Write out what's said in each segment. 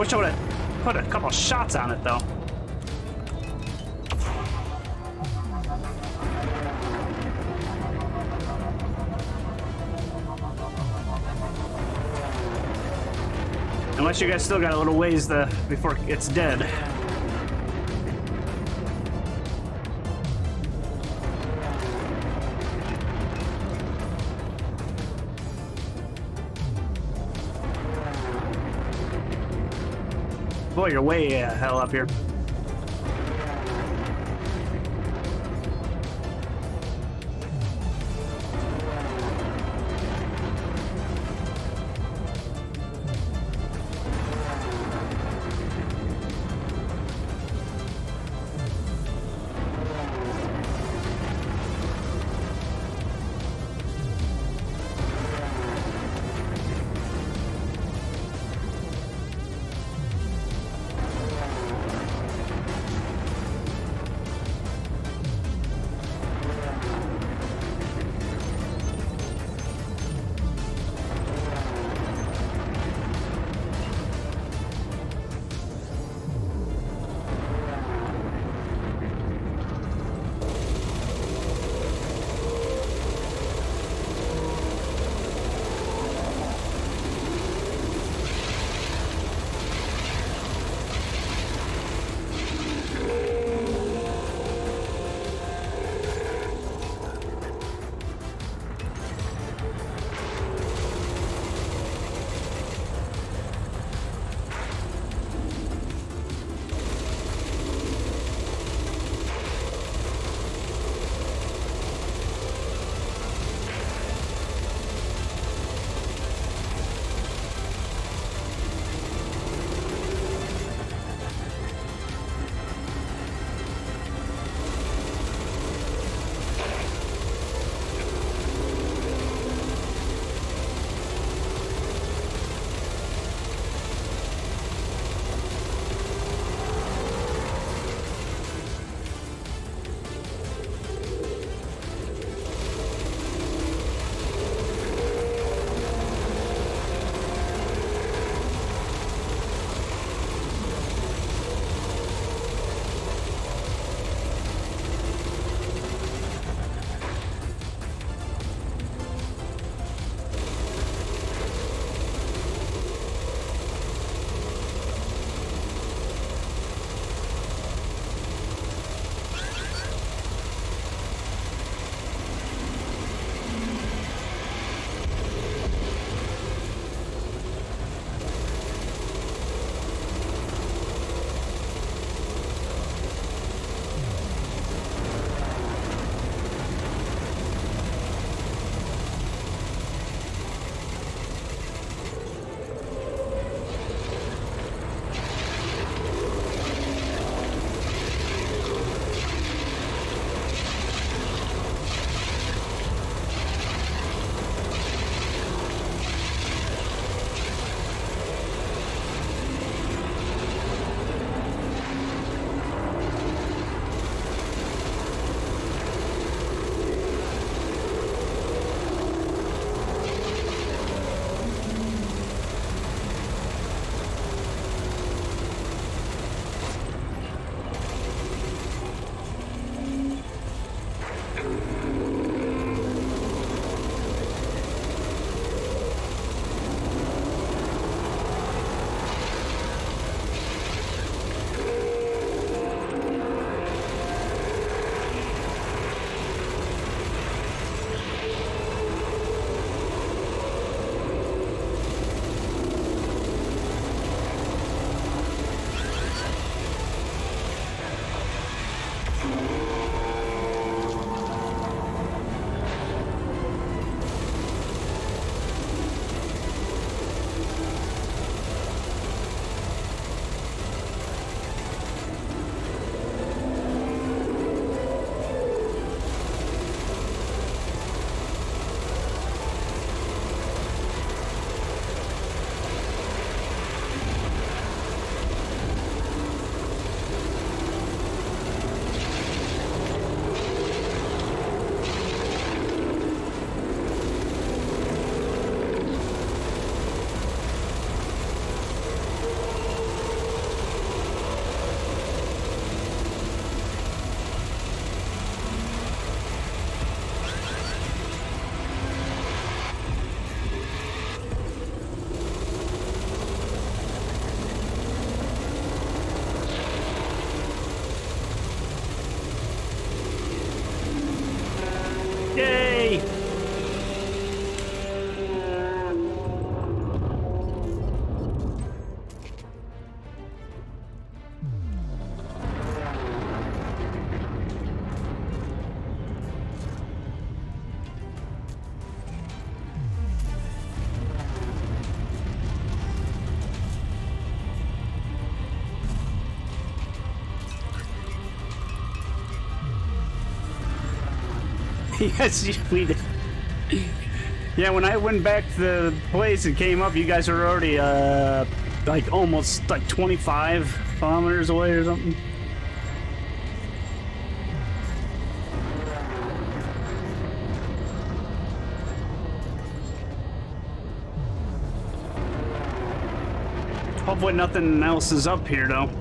wish I would have put a couple shots on it, though. Unless you guys still got a little ways to, before it's dead. Boy, you're way uh, hell up here. yes, we did. Yeah, when I went back to the place and came up, you guys were already uh like almost like 25 kilometers away or something. Hopefully nothing else is up here though.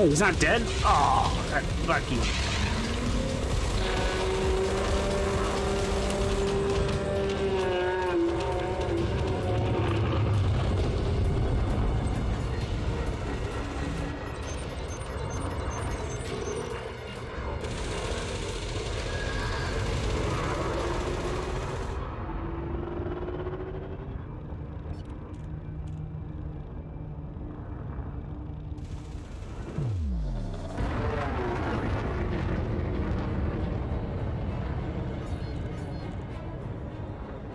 Oh, he's not dead? Oh, that lucky.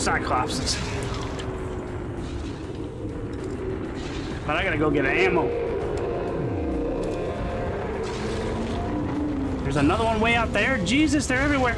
Cyclopses. But I gotta go get ammo. There's another one way out there. Jesus, they're everywhere.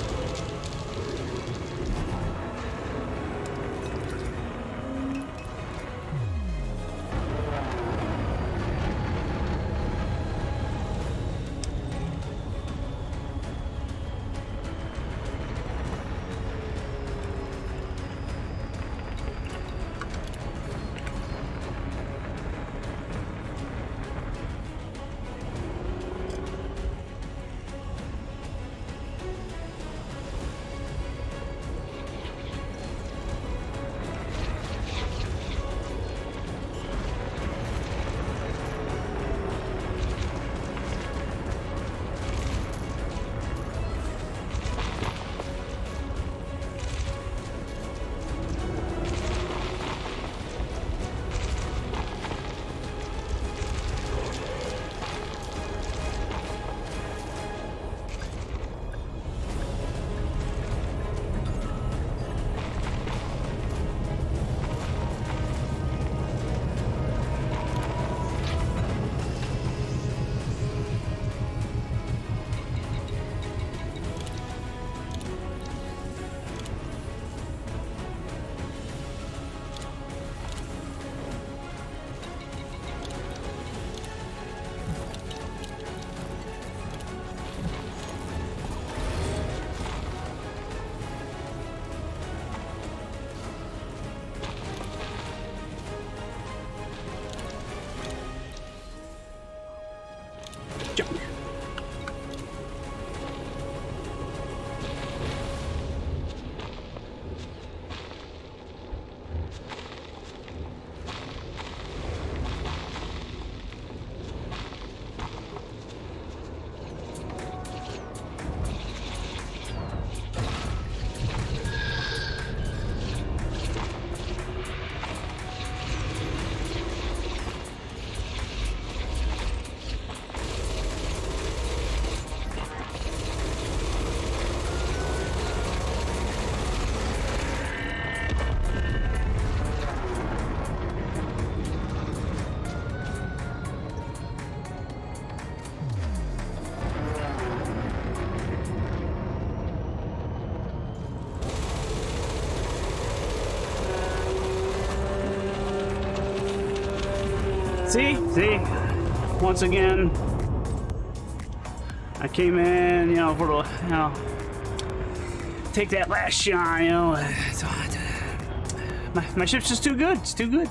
Once again, I came in, you know, for the, you know, take that last shot, you know. Uh, my, my ship's just too good. It's too good.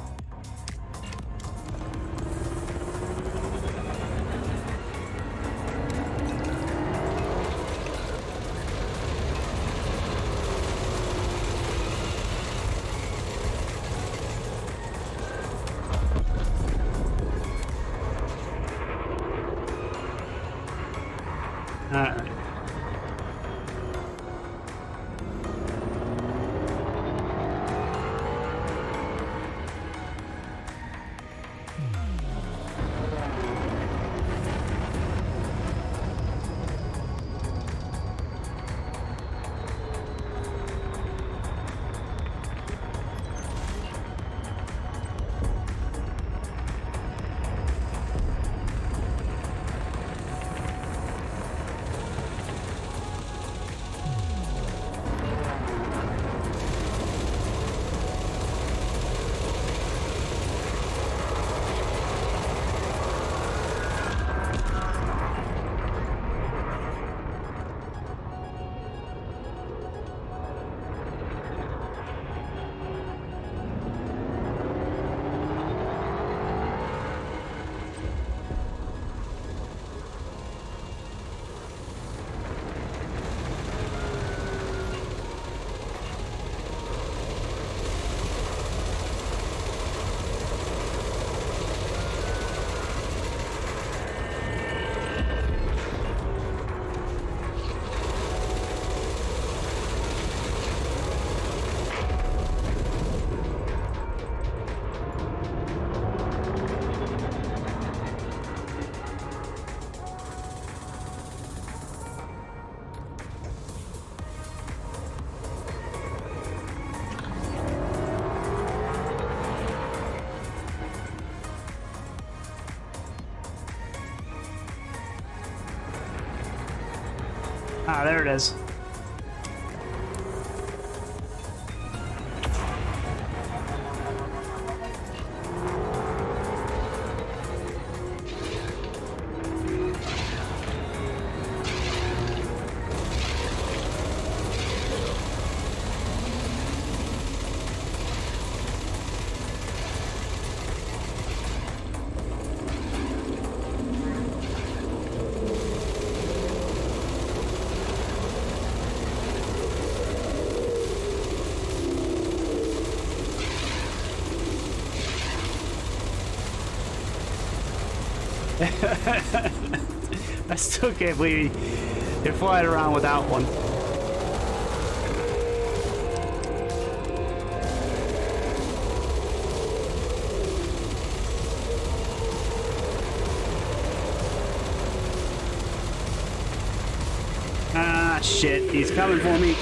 Ah, there it is. Still can't believe they're flying around without one. Ah, shit. He's coming for me.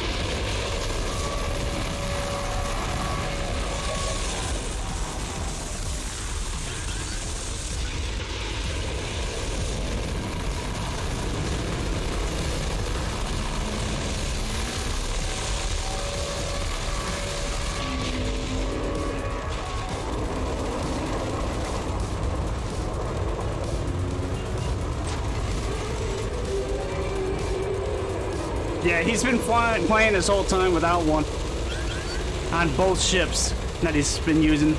Yeah, he's been flying, playing this whole time without one. On both ships that he's been using.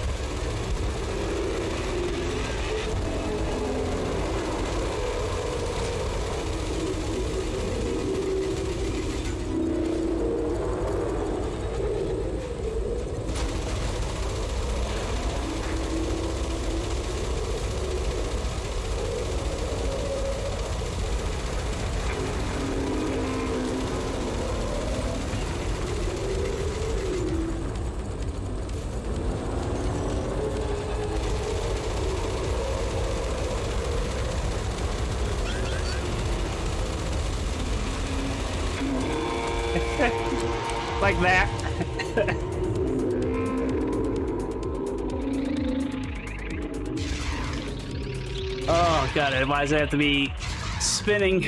It have to be spinning?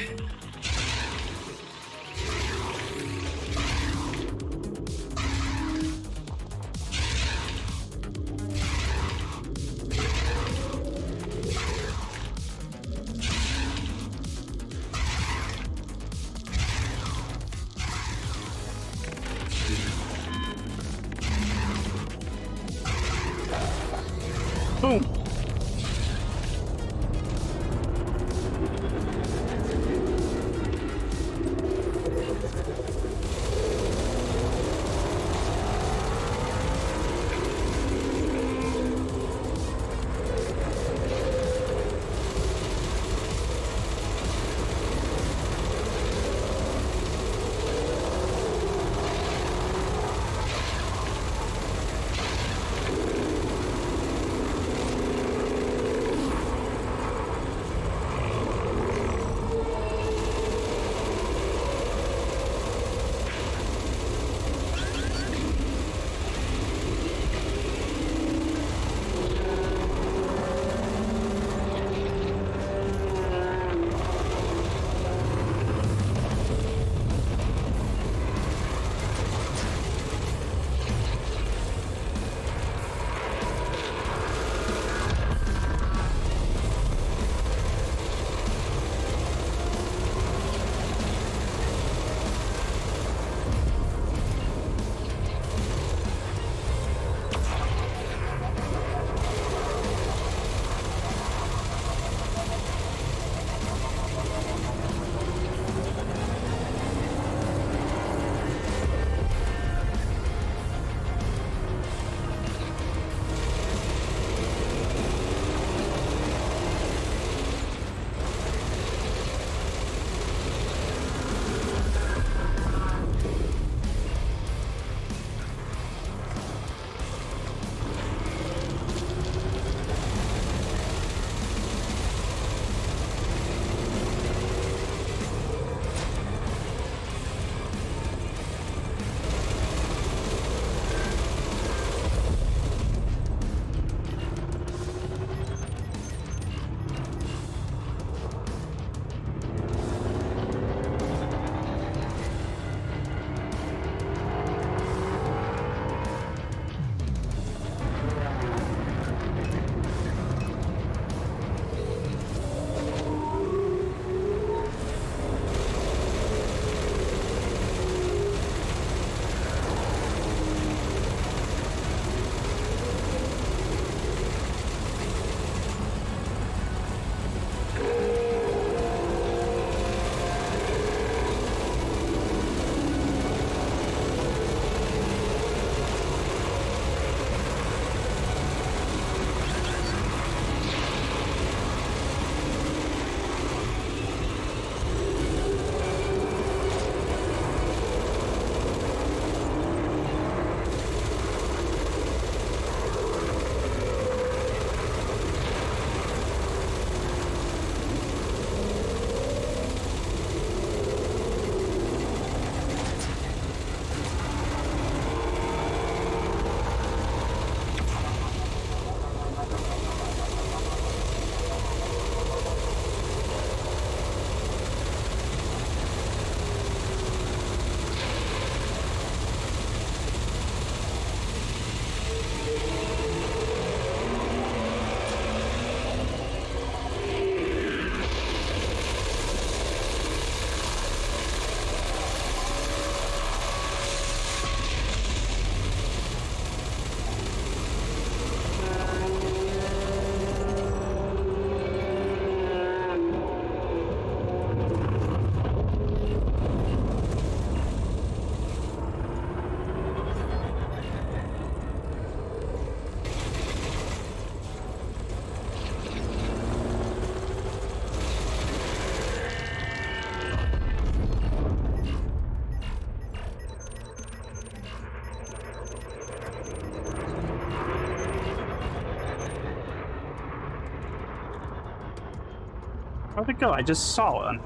Go? I just saw one.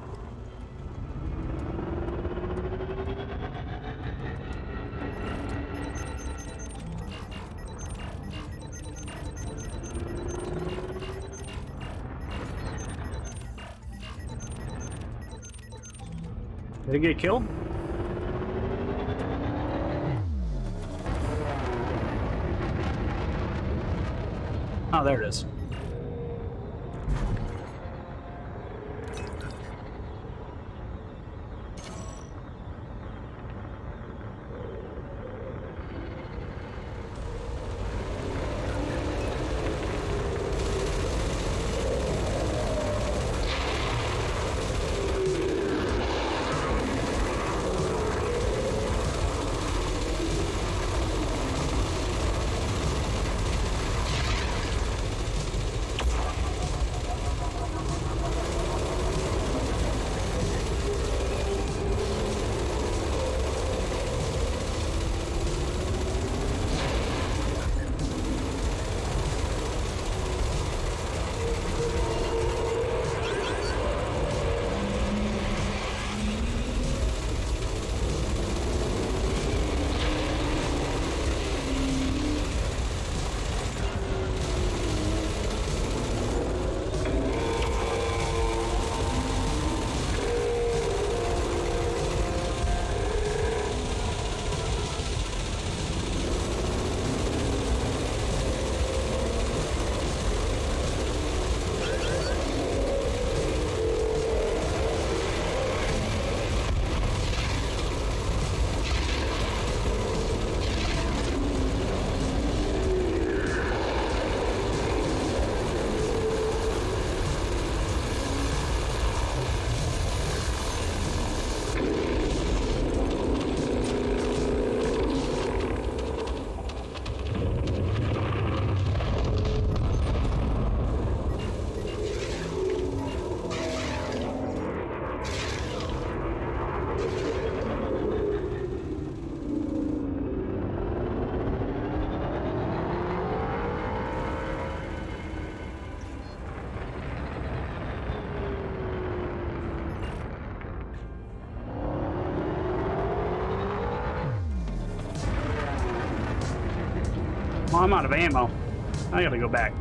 Did it get killed? Oh, there it is. I'm out of ammo. I gotta go back.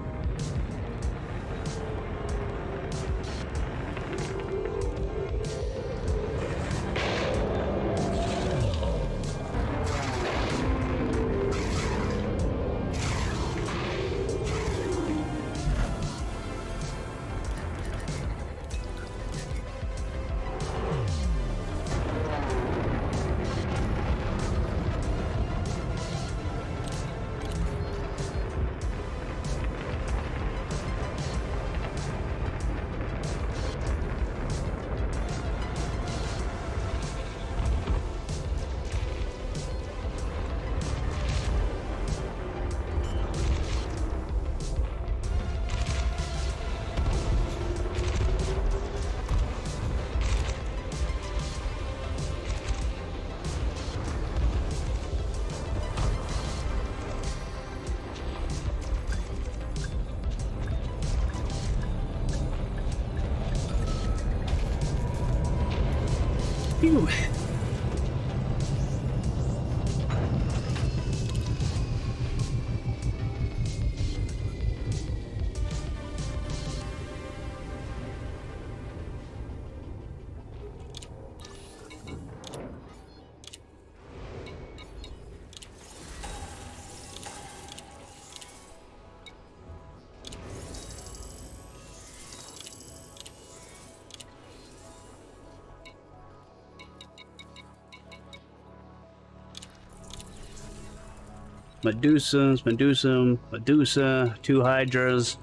Medusa, Medusa, Medusa, two Hydras,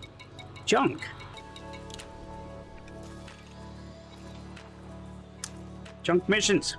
junk. Junk missions.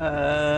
Uh.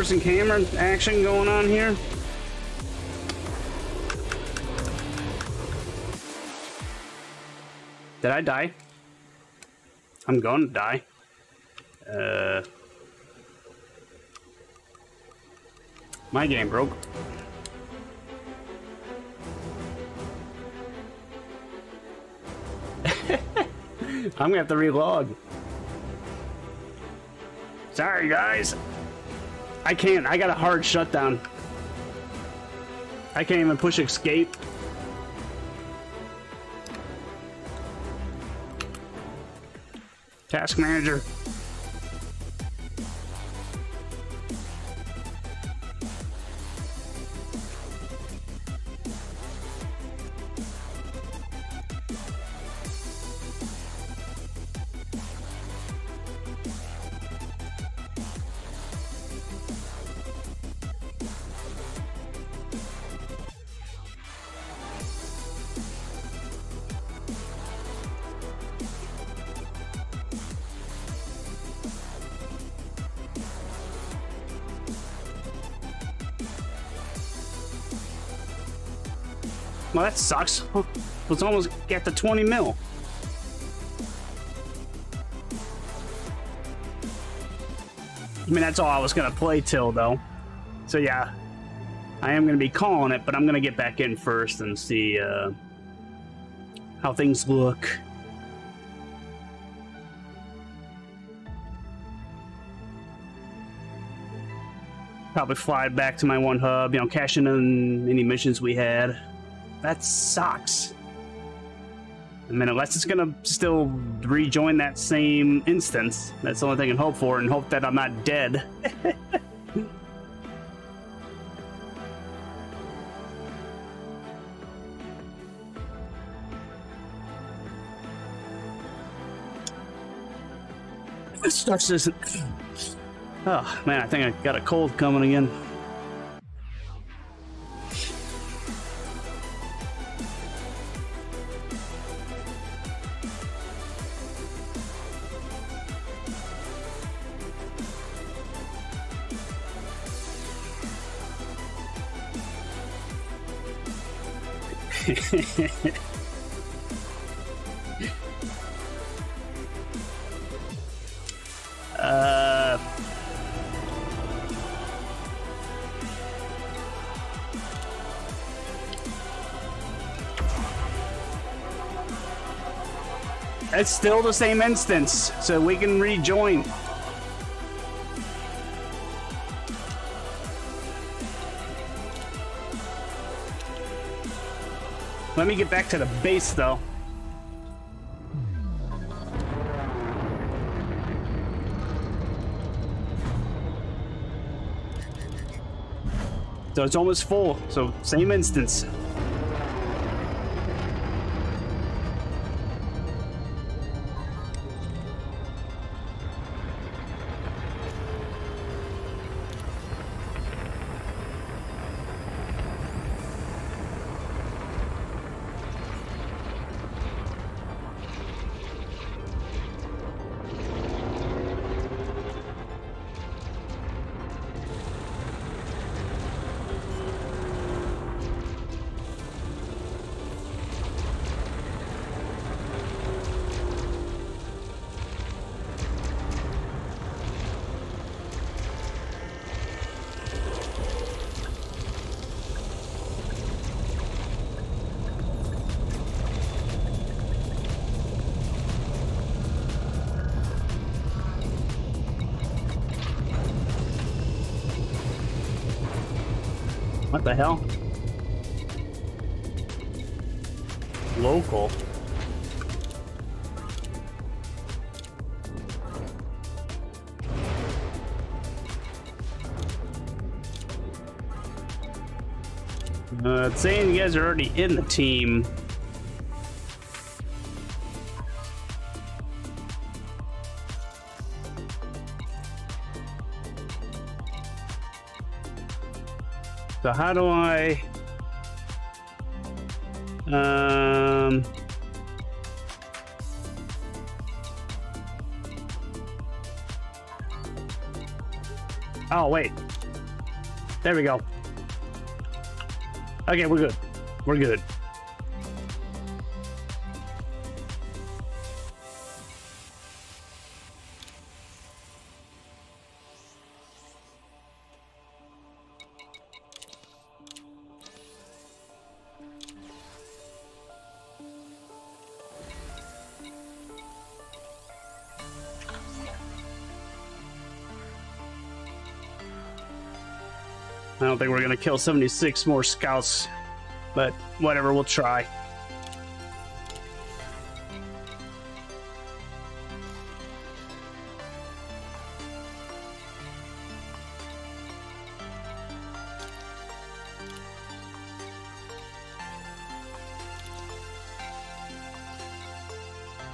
Person camera action going on here. Did I die? I'm going to die. Uh. My game broke. I'm gonna have to relog. Sorry, guys. I can't. I got a hard shutdown. I can't even push escape. Task manager. Well, that sucks. Let's almost get to 20 mil. I mean, that's all I was gonna play till though. So yeah, I am gonna be calling it, but I'm gonna get back in first and see uh, how things look. Probably fly back to my one hub, you know, cashing in any missions we had. That sucks. I mean, unless it's gonna still rejoin that same instance, that's the only thing I can hope for, and hope that I'm not dead. Starts this. Oh man, I think I got a cold coming again. It's still the same instance, so we can rejoin. Let me get back to the base, though. So it's almost full, so same instance. What the hell? Local. Uh, it's saying you guys are already in the team. How do I... Um... Oh, wait. There we go. Okay, we're good. We're good. Think we're gonna kill 76 more scouts, but whatever, we'll try.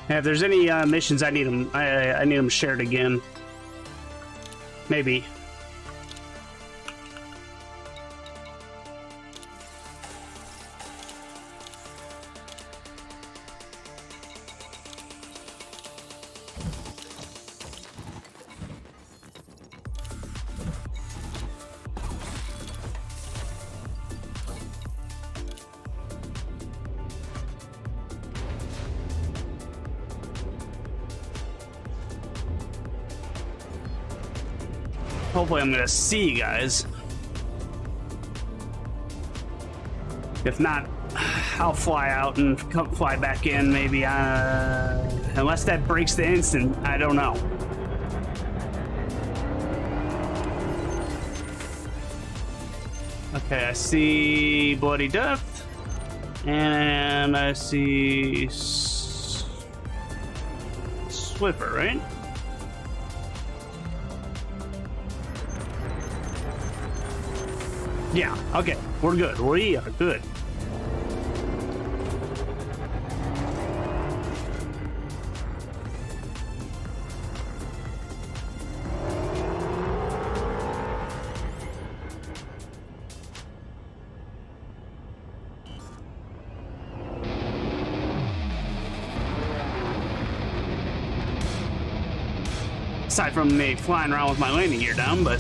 If there's any uh, missions, I need them. I, I need them shared again. Maybe. I'm gonna see you guys. If not, I'll fly out and come fly back in maybe. Uh, unless that breaks the instant, I don't know. Okay, I see Bloody Death. And I see Swiffer, right? Yeah, okay. We're good. We are good. Aside from me flying around with my landing gear down, but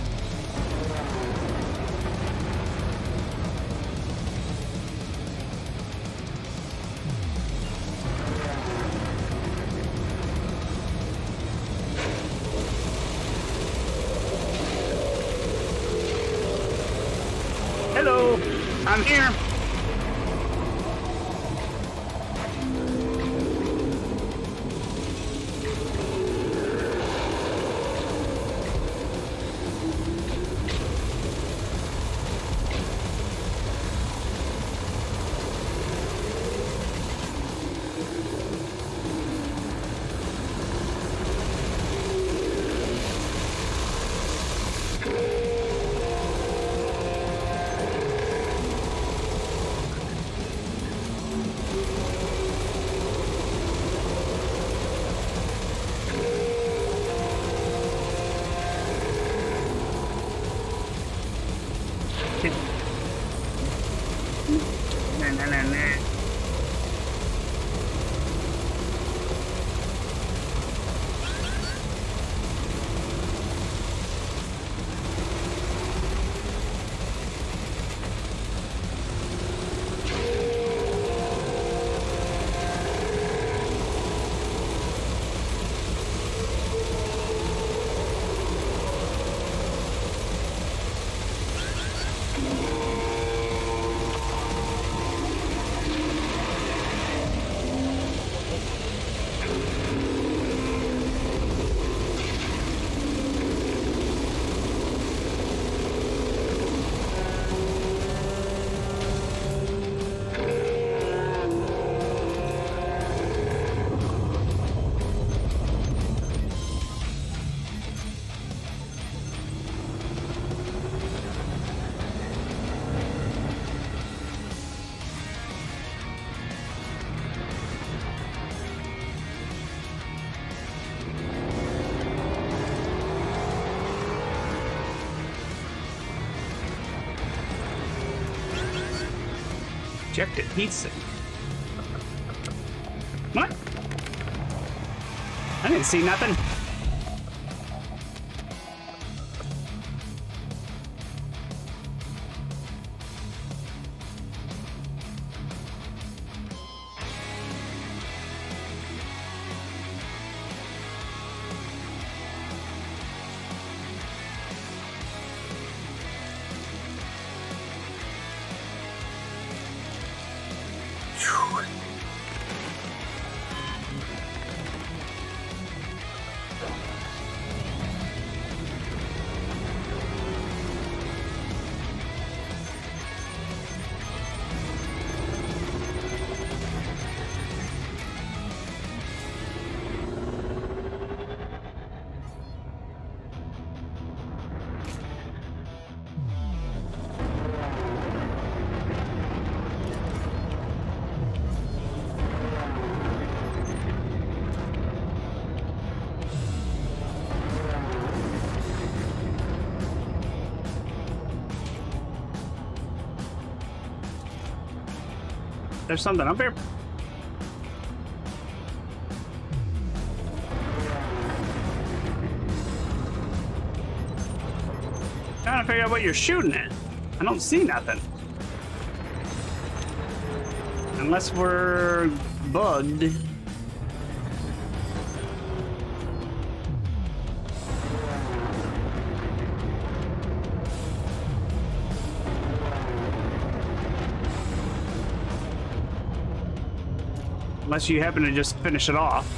Ejected heat sink. What? I didn't see nothing. There's something up here. Trying to figure out what you're shooting at. I don't see nothing. Unless we're bugged. Unless you happen to just finish it off.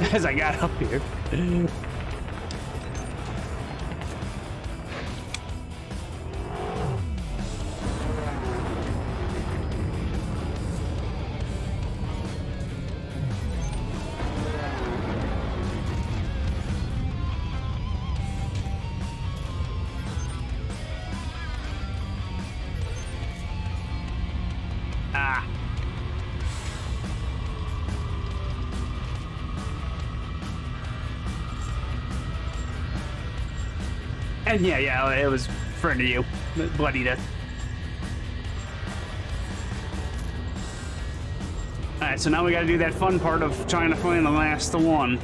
As I got up here. Yeah, yeah, it was friend of you. Bloody death. Alright, so now we gotta do that fun part of trying to find the last one.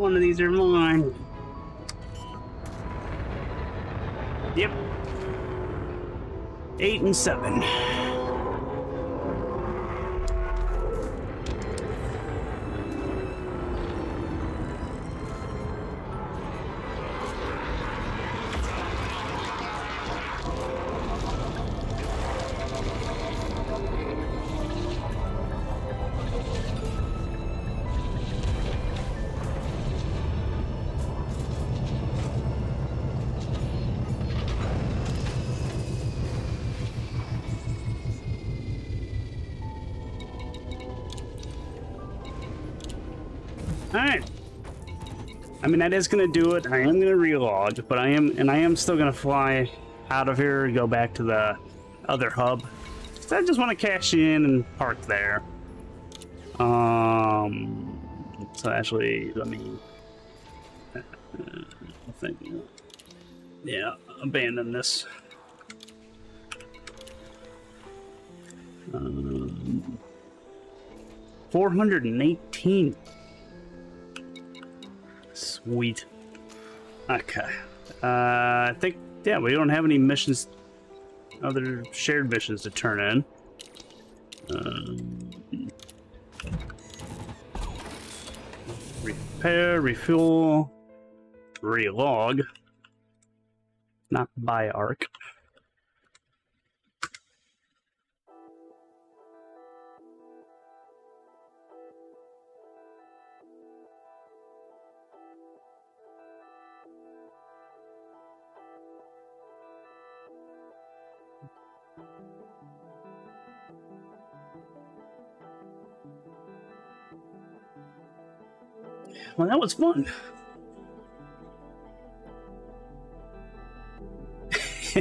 One of these are mine. Yep. Eight and seven. Mean, that is going to do it. I am going to relog, but I am, and I am still going to fly out of here and go back to the other hub. I just want to cash in and park there. Um, so actually, let me, uh, I think, yeah, abandon this. Um, 418 Sweet. Okay. Uh, I think, yeah, we don't have any missions, other shared missions to turn in. Um, repair, refuel, relog, not buy arc. Well, that was fun.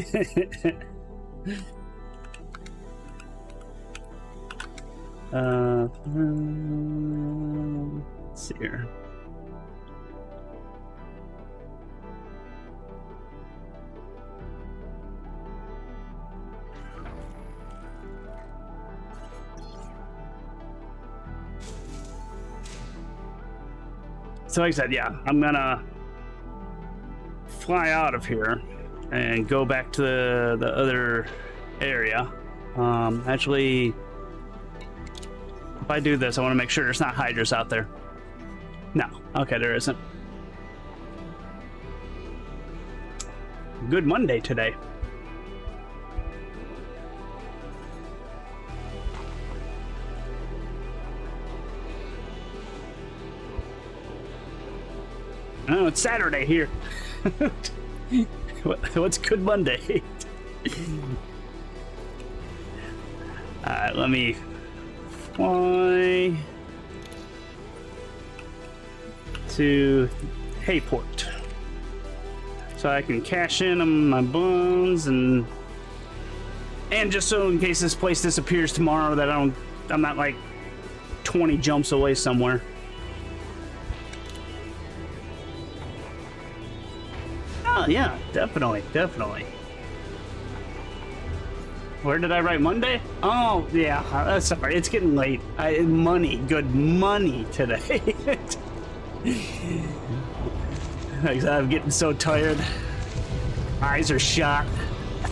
uh, um, let's see here. So like I said, yeah, I'm gonna fly out of here and go back to the, the other area. Um, actually, if I do this, I want to make sure there's not hydras out there. No, okay, there isn't. Good Monday today. Saturday here. What's Good Monday? Alright, let me fly to Hayport. So I can cash in on my bonds and and just so in case this place disappears tomorrow that I don't I'm not like 20 jumps away somewhere. Yeah, definitely, definitely. Where did I write Monday? Oh, yeah, uh, sorry, it's getting late. I, money, good money today. I'm getting so tired. Eyes are shot.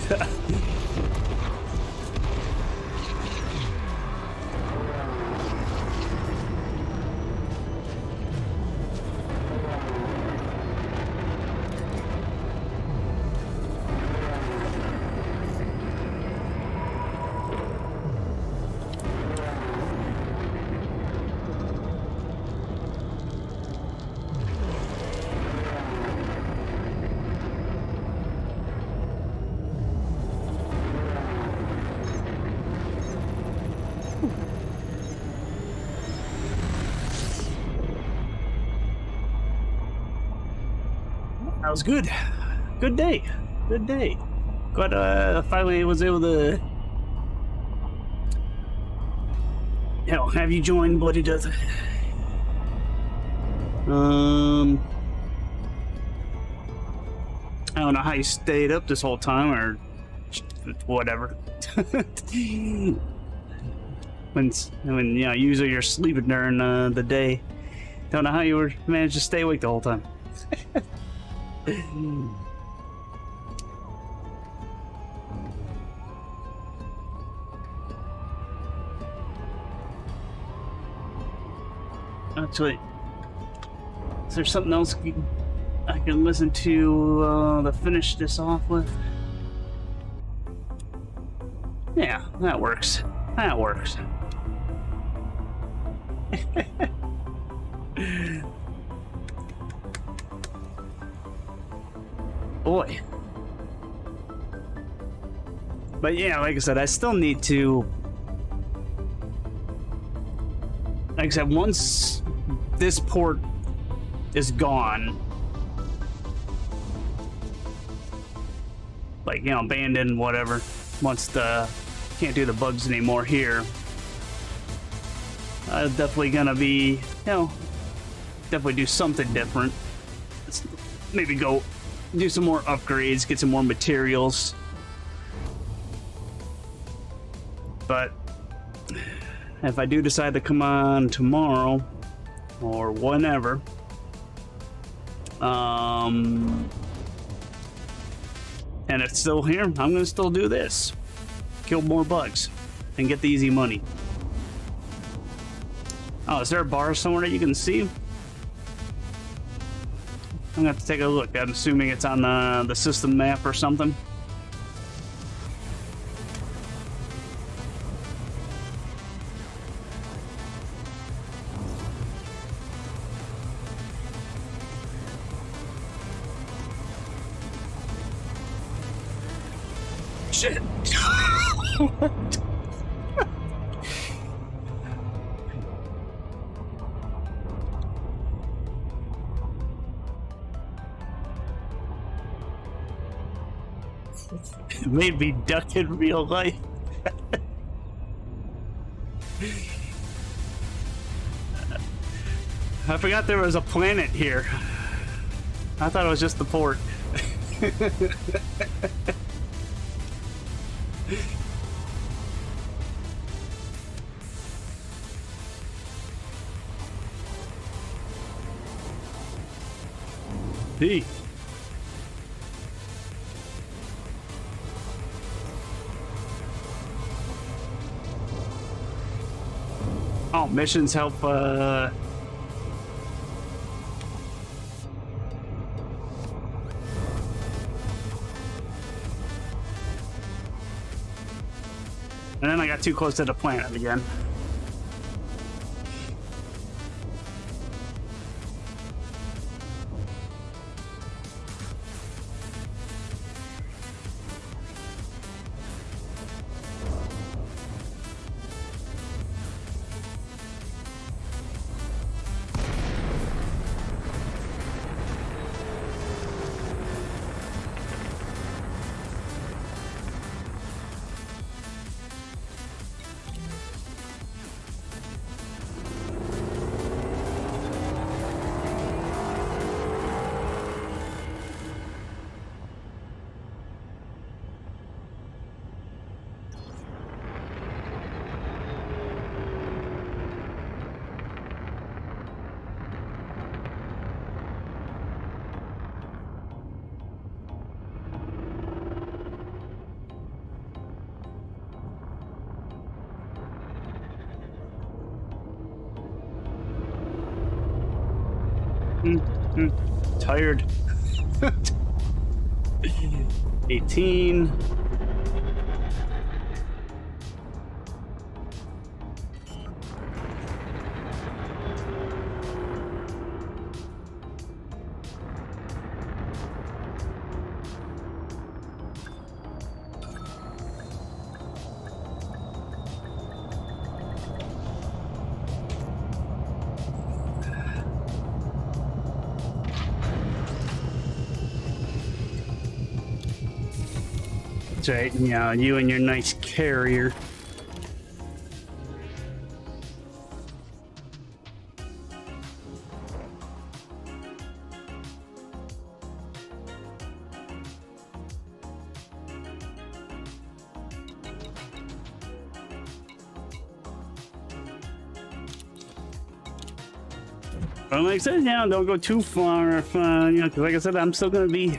Good. Good day. Good day. Glad uh, finally was able to. Hell, have you joined Bloody Death? Um. I don't know how you stayed up this whole time or whatever. when, when, you know, usually you're sleeping during uh, the day. Don't know how you were managed to stay awake the whole time. Actually, is there something else I can listen to uh, to finish this off with? Yeah, that works. That works. Boy. But yeah, like I said, I still need to. Like I said, once this port is gone, like you know, abandoned, whatever. Once the can't do the bugs anymore here, uh, definitely gonna be, you know, definitely do something different. Let's maybe go do some more upgrades, get some more materials. But if I do decide to come on tomorrow or whenever, um, and it's still here, I'm gonna still do this. Kill more bugs and get the easy money. Oh, is there a bar somewhere that you can see? I'm gonna have to take a look. I'm assuming it's on the, the system map or something. It made me duck in real life. I forgot there was a planet here. I thought it was just the port. Hey. Missions help, uh... And then I got too close to the planet again. Tired. 18. That's right. Yeah, you and your nice carrier. But like I said, yeah, don't go too far. If, uh, you know, 'cause like I said, I'm still gonna be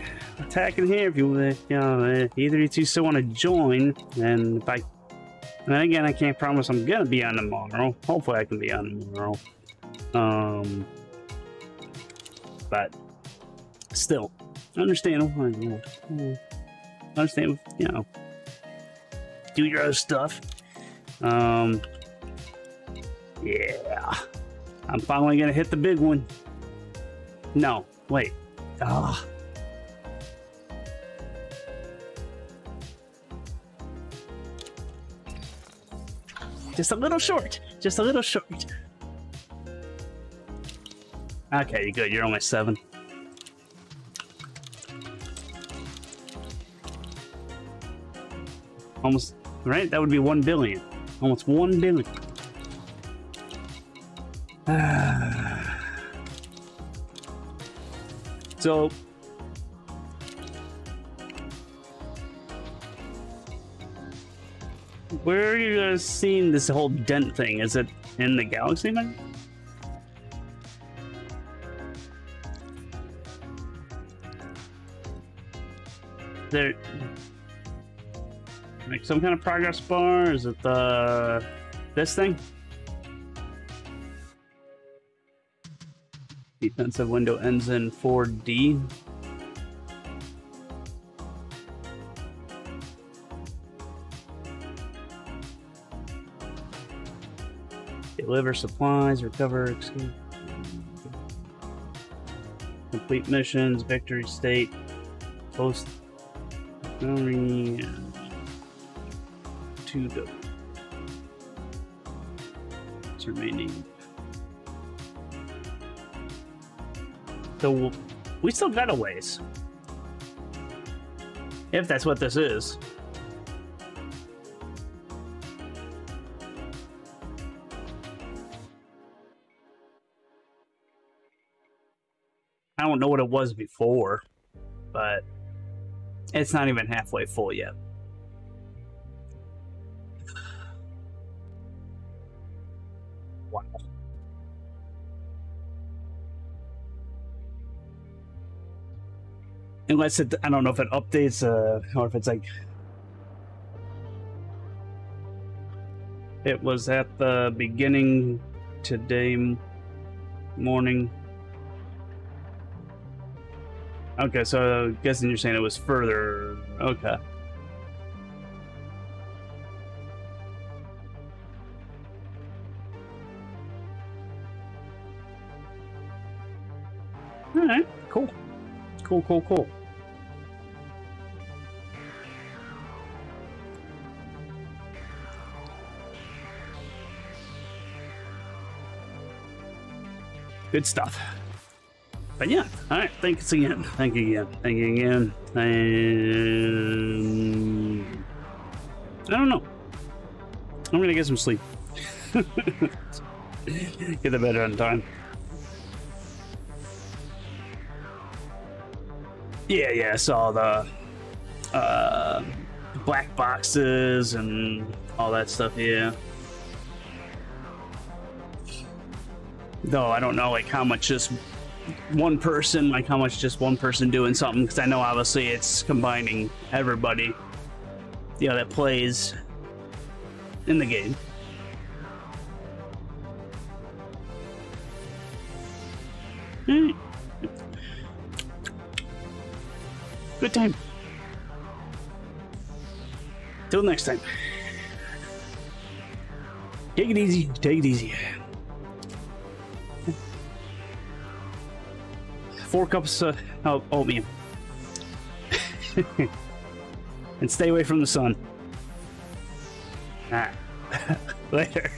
attacking here if you, you know, uh, either you two still want to join, and if I, and then again, I can't promise I'm gonna be on tomorrow. Hopefully, I can be on tomorrow. Um, but still. You know, understand, you know, do your other stuff. Um, yeah. I'm finally gonna hit the big one. No, wait. Ah. Just a little short. Just a little short. Okay, good. You're only seven. Almost, right? That would be one billion. Almost one billion. so, where are you guys seeing this whole dent thing? Is it in the galaxy map? There, like some kind of progress bar? Is it the this thing? Defensive window ends in 4D. Deliver supplies, recover, complete missions, victory state, post memory, two the it's remaining. So we still got a ways. If that's what this is. Don't know what it was before, but it's not even halfway full yet. Wow. Unless it, I don't know if it updates uh, or if it's like it was at the beginning today morning Okay, so I guessing you're saying it was further. Okay. All right, cool. Cool, cool, cool. Good stuff. But yeah, all right. Thanks again. Thank you again. Thank you again. And I don't know. I'm gonna get some sleep. get the bed on time. Yeah, yeah. I saw the uh, black boxes and all that stuff. Yeah. Though I don't know like how much this one person, like how much just one person doing something, because I know obviously it's combining everybody, you know, that plays in the game. Right. Good time. Till next time. Take it easy. Take it easy. Four cups of oh, oatmeal. and stay away from the sun. Alright. Ah. Later.